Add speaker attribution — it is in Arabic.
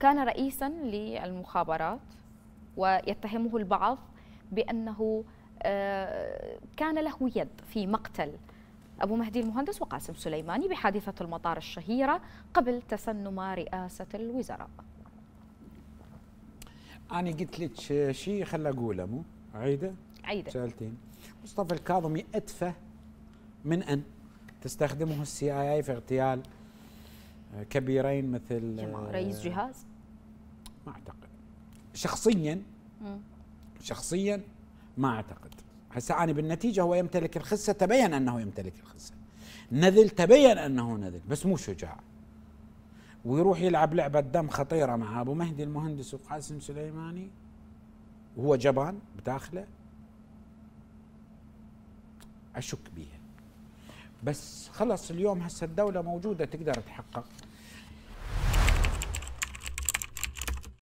Speaker 1: كان رئيسا للمخابرات ويتهمه البعض بأنه آه، كان له يد في مقتل أبو مهدي المهندس وقاسم سليماني بحادثة المطار الشهيرة قبل تسنم رئاسة الوزراء.
Speaker 2: أنا قلت لك شيء خل أقوله مو؟ عيدة؟
Speaker 1: عيدة.
Speaker 2: سألتين. مصطفى الكاظمي أتفه من أن تستخدمه السي اي اي في اغتيال كبيرين مثل
Speaker 1: رئيس جهاز.
Speaker 2: ما أعتقد. شخصيا شخصيا ما أعتقد. هسه أنا بالنتيجة هو يمتلك الخسة تبين أنه يمتلك الخسة. نذل تبين أنه نذل بس مو شجاع. ويروح يلعب لعبة دم خطيرة مع أبو مهدي المهندس وقاسم سليماني. وهو جبان بداخله. أشك بيها. بس خلص اليوم هسه الدولة موجودة تقدر تحقق.